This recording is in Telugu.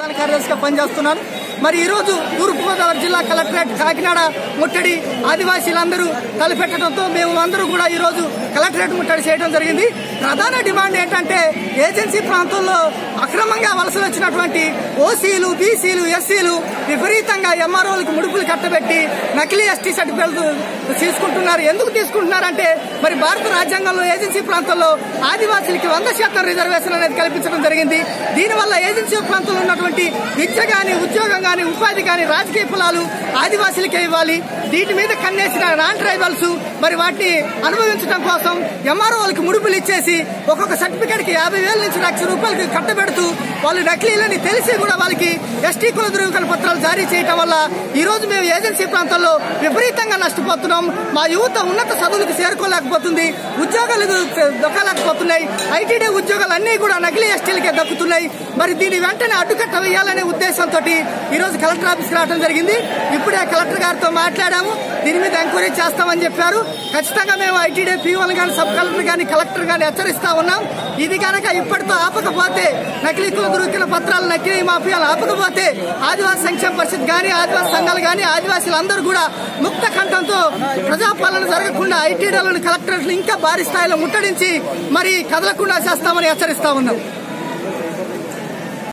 ప్రధాన కార్యదర్శిగా పనిచేస్తున్నాను మరి ఈ రోజు తూర్పుగోదావరి జిల్లా కలెక్టరేట్ కాకినాడ ముట్టడి ఆదివాసీలందరూ తలపెట్టడంతో మేము అందరూ కూడా ఈ రోజు కలెక్టరేట్ ముట్టడి చేయడం జరిగింది. ప్రధాన డిమాండ్ ఏంటంటే ఏజెన్సీ ప్రాంతంలో అక్రమంగా వలసలు వచ్చినటువంటి ఓసీలు బీసీలు ఎస్సీలు విపరీతంగా ఎంఆర్ఓలకు ముడుపులు కట్టబెట్టి నకిలీ ఎస్టీ సర్టిఫికేట్లు తీసుకుంటున్నారు. ఎందుకు తీసుకుంటున్నారంటే మరి భారత రాజ్యాంగంలో ఏజెన్సీ ప్రాంతంలో ఆదివాసీలకి వంద శాతం రిజర్వేషన్ అనేది కల్పించడం జరిగింది. దీనివల్ల ఏజెన్సీ ప్రాంతంలో ఉన్నటువంటి విద్య కానీ ఉద్యోగం కానీ ఉపాధి కానీ రాజకీయ ఫలాలు ఆదివాసీలకే ఇవ్వాలి. వీటి మీద కన్నేసిన నాన్ ట్రైబల్స్ మరి వాటిని అనుభవించడం కోసం ఎంఆర్ఓలకు ముడుపులు ఇచ్చేసి ఒక్కొక్క సర్టిఫికేట్కి యాభై వేల నుంచి లక్ష రూపాయలకి కట్టబెడుతూ వాళ్ళు నకిలీలని తెలిసి కూడా వాళ్ళకి ఎస్టీ కుల ధృవీకరణ పత్రాలు జారీ చేయటం వల్ల ఈ రోజు మేము ఏజెన్సీ ప్రాంతాల్లో విపరీతంగా నష్టపోతున్నాం. మా యువత ఉన్నత చదువులకు చేరుకోలేకపోతుంది. ఉద్యోగాలు దొక్కలేకపోతున్నాయి ఐటీడీ ఉద్యోగాలు అన్ని కూడా నకిలీ ఎస్టీలకే దక్కుతున్నాయి. మరి దీని వెంటనే అడ్డుకట్ట వేయాలనే ఉద్దేశంతో ఈరోజు రోజు కలెక్టర్ ఆఫీస్కి రావడం జరిగింది. ఇప్పుడే కలెక్టర్ గారితో మాట్లాడాము. దీని మీద ఎంక్వైరీ చేస్తామని చెప్పారు. ఖచ్చితంగా మేము ఐటీడీ పీఓలు కానీ సబ్ కలెక్టర్ కానీ కలెక్టర్ కానీ హెచ్చరిస్తా ఉన్నాం. ఇది కనుక ఇప్పటితో ఆపకపోతే నకిలీ కుల పత్రాలు నకిలీ మాఫియాలు ఆపకపోతే ఆదివాసీ సంక్షేమ పరిషత్ కానీ ఆదివాసీ సంఘాలు కానీ ఆదివాసీలందరూ కూడా ముక్త కంఠంతో ప్రజాపాలన జరగకుండా ఐటీడీలను కలెక్టరేట్లు ఇంకా భారీ స్థాయిలో ముట్టడించి మరి కదలకుండా చేస్తామని హెచ్చరిస్తా ఉన్నాం.